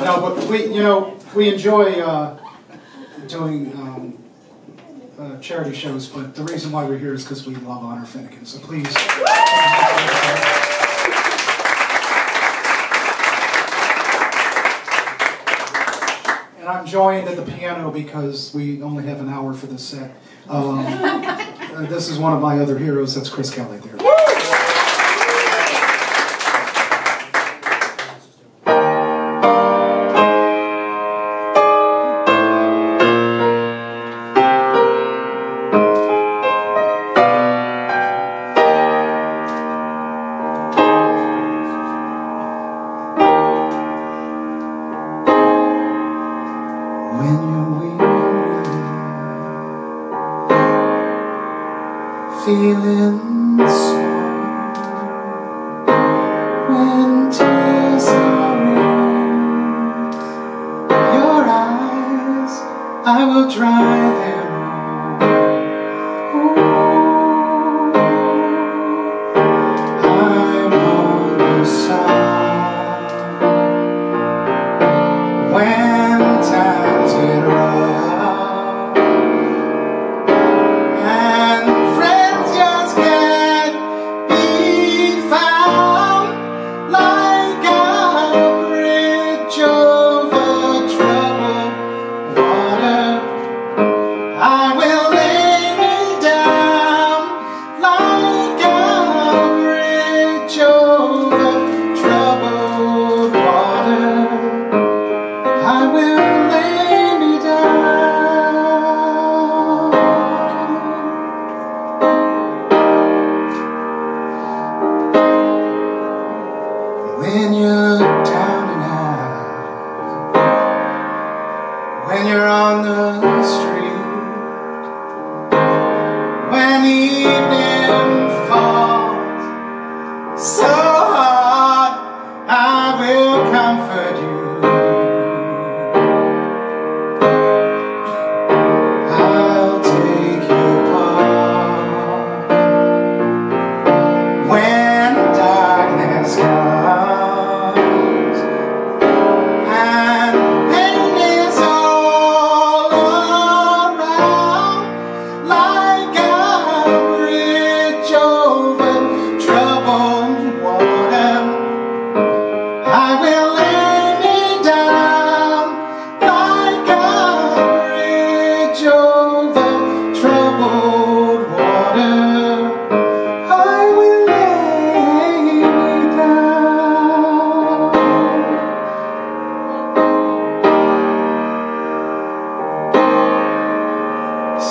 No, but we, you know, we enjoy uh, doing um, uh, charity shows, but the reason why we're here is because we love Honor Finnegan. So please. And I'm joined at the piano because we only have an hour for this set. Um, uh, this is one of my other heroes. That's Chris Kelly there. Feeling when tears are in your eyes, I will dry them all. I'm on your side. When When you're down and out, when you're on the street, when evening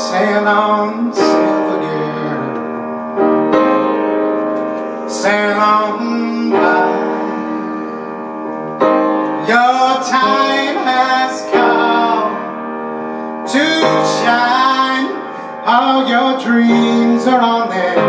Sail on, silver girl. Sail on by. Your time has come to shine. All your dreams are on their